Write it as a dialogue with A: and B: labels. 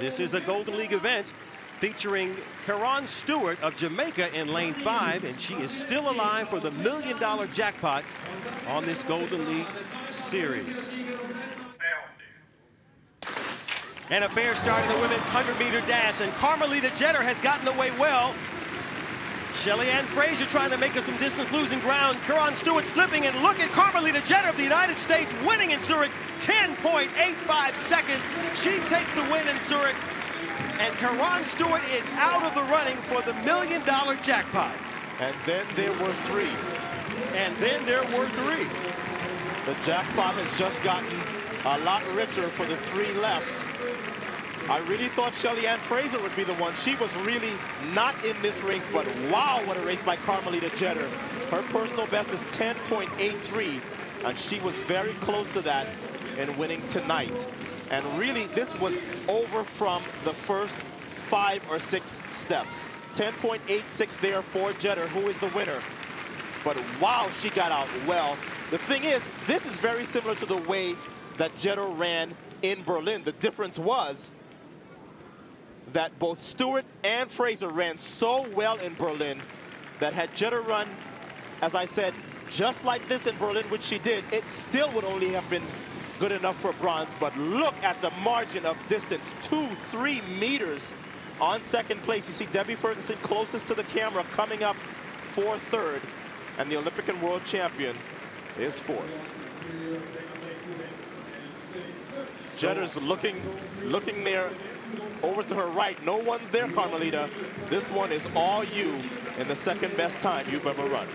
A: This is a Golden League event featuring Kerron Stewart of Jamaica in lane five, and she is still alive for the million dollar jackpot on this Golden League series. And a fair start in the women's 100 meter dash, and Carmelita Jeter has gotten away well. Shelly Ann Fraser trying to make us some distance, losing ground. Kerron Stewart slipping, and look at Carmelita Jeter of the United States winning in Zurich, 10.85 seconds. She takes the win in Zurich, and Kerron Stewart is out of the running for the million dollar jackpot.
B: And then there were three.
A: And then there were three.
B: The jackpot has just gotten a lot richer for the three left. I really thought Shelly Ann Fraser would be the one. She was really not in this race, but wow, what a race by Carmelita Jeter. Her personal best is 10.83, and she was very close to that in winning tonight. And really, this was over from the first five or six steps. 10.86 there for Jeter, who is the winner. But wow, she got out well. The thing is, this is very similar to the way that Jeter ran in Berlin. The difference was that both Stewart and Fraser ran so well in Berlin that had Jeter run, as I said, just like this in Berlin, which she did, it still would only have been good enough for bronze. But look at the margin of distance, two, three meters on second place. You see Debbie Ferguson closest to the camera coming up for third, and the Olympic and world champion is fourth. Jeter's looking, looking there over to her right. No one's there, Carmelita. This one is all you in the second best time you've ever run.